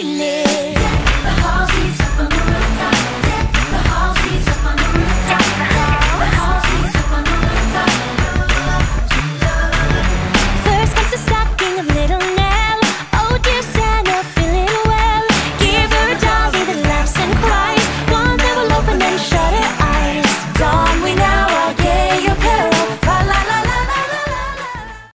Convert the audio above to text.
playlist.